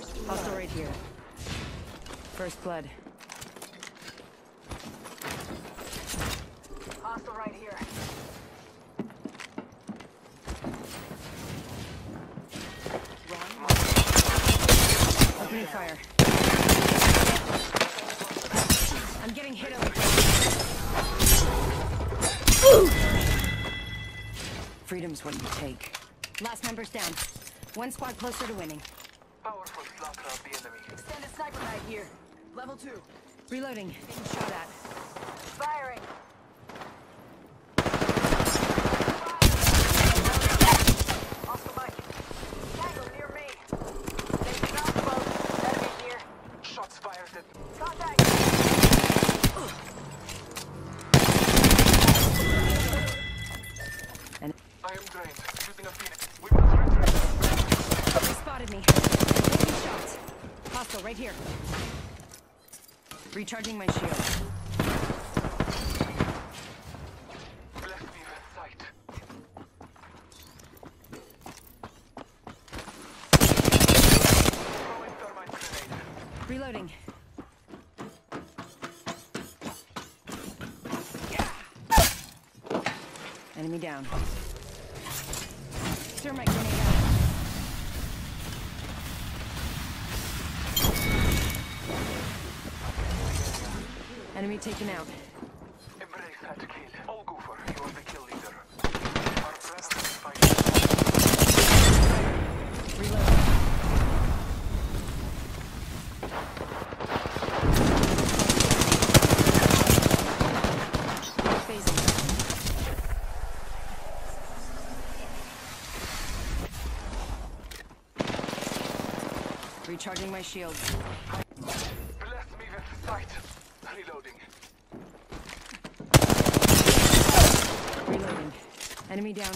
Hostile right here. First blood. Hostile right here. Opening fire. I'm getting hit over. Freedom's what you take. Last member's down. One squad closer to winning. Powerful here. Level two. Reloading. Being shot at. Firing. Hostile Mike. Tango near me. They knocked both. Enemy here. Shots fired at Contact. And I am drained. Using a phoenix. We must retreat. they spotted me. Taking shots. Hostile right here. Recharging my shield. Bless me with sight. Reloading. Enemy down. Thermite grenade Enemy taken out. Embrace that kill. All Goofer, you are the kill leader. Our fighting. Reload. Phasing. Recharging my shields. Bless me with sight. Reloading. Reloading. Enemy down.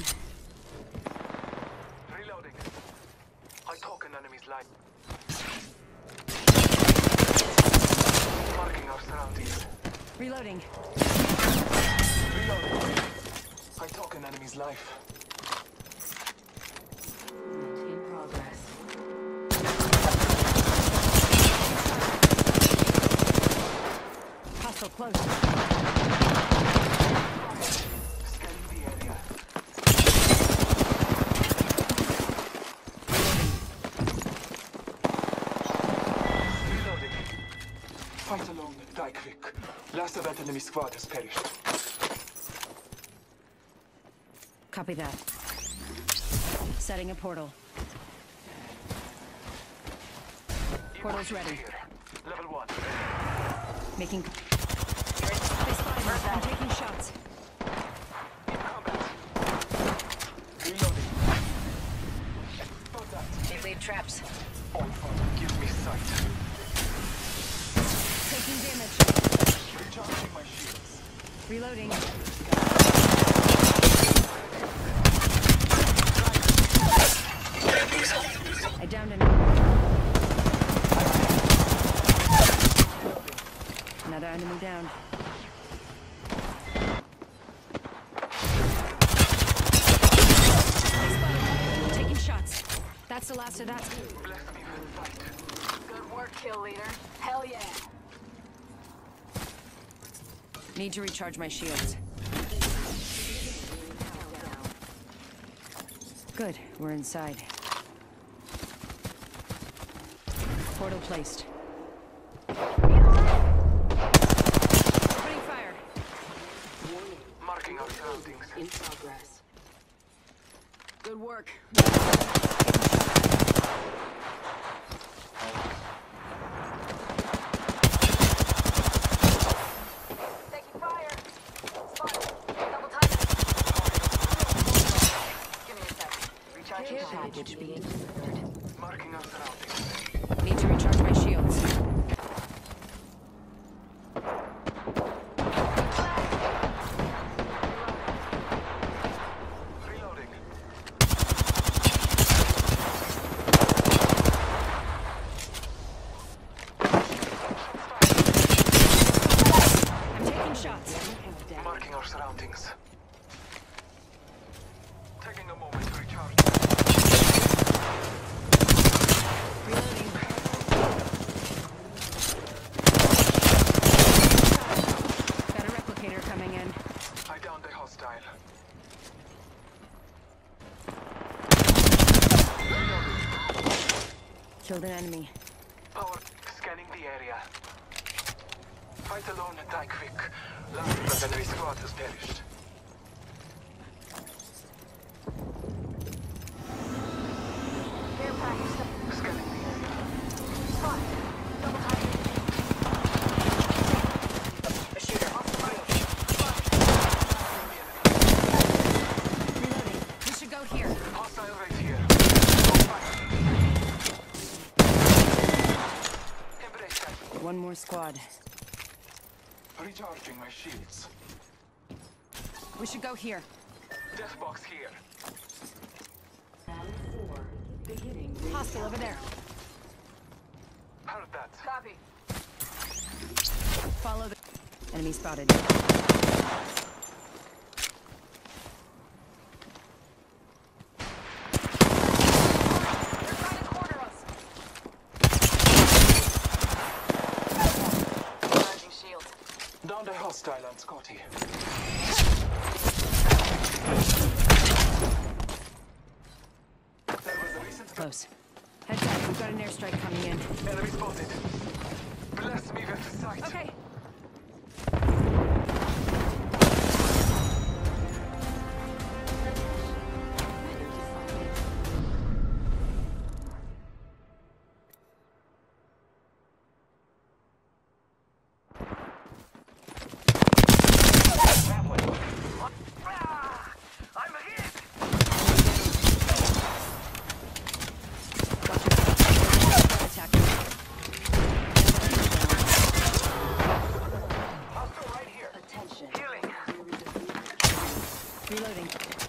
Reloading. I talk an enemy's line. Marking our surroundings. Reloading. Reloading. I talk an enemy's life. Alone, die quick. Last of that enemy squad has perished. Copy that. Setting a portal. Portal's ready. Here. Level one. Making. They spotted me. I'm taking shots. In combat. Reloading. Got. They laid traps. All Father, give me sight. Taking damage. Recharging my shields. Reloading. I downed an Another enemy down. Taking shots. That's the last of that. Bless me with sight. Good work, kill leader. Hell yeah. Need to recharge my shields. Good, we're inside. Portal placed. Opening fire. Marking our surroundings. In progress. Good work. Taking fire. Spot. Double time. Give me a sec. Recharge Care your shield. package being delivered. Marking our surroundings. Need to recharge my shields. Reloading. I'm taking shots. Marking our surroundings. Taking a moment to recharge. Reloading. Killed an enemy. Power scanning the area. Fight alone and die quick. Last enemy squad has perished. Care package. Scanning the area. Spot. Double time. A shooter. Reloading. We should go here. Hostile right here. Embrace that. One more squad. Recharging my shields. We should go here. Death box here. Round four. Beginning. Hostile over there. Heard that. Copy. Follow the... Enemy spotted. They're trying to corner us. Charging shield. Down the hostile on Scotty. There was a recent Close. Heads up, we've got an airstrike coming in. enemy spotted.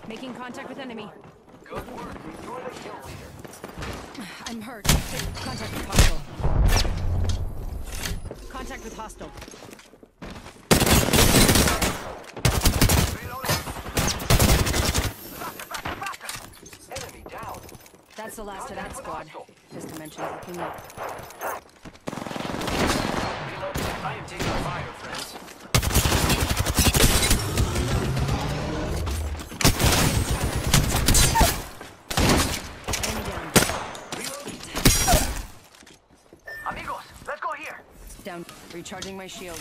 Making contact with enemy. Good work. You're the kill leader. I'm hurt. Contact with hostile. Contact with hostile. Enemy down. That's the last of that squad. This dimension's looking up. I am taking fire, friends. Down. Recharging my shield.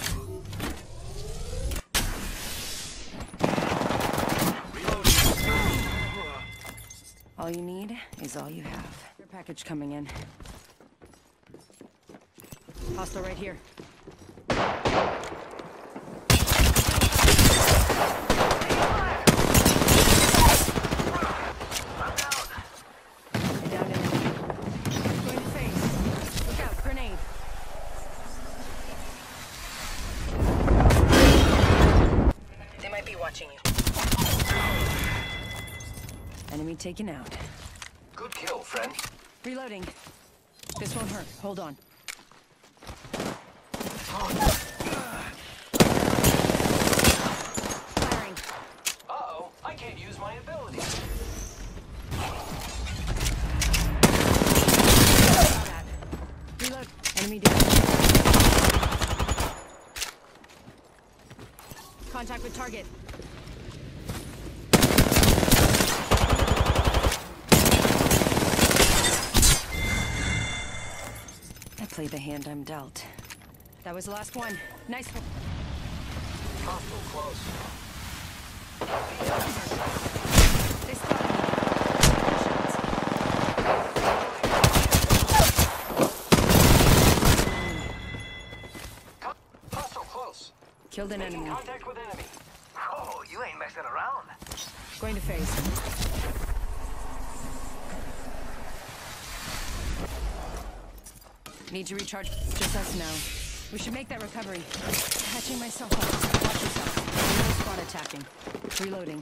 All you need is all you have. Your package coming in. Hostile right here. Enemy taken out. Good kill, friend. Reloading. This won't hurt. Hold on. Firing. Uh-oh, I can't use my ability. Reload. Enemy down. Contact with target. Play the hand I'm dealt. That was the last one. Nice one. Hostile close. They spotted me. Hostile close. Killed an enemy. contact with enemy. Oh, you ain't messing around. Going to phase. Need to recharge. Just us now. We should make that recovery. Patching myself up. Watch yourself. No squad attacking. Reloading.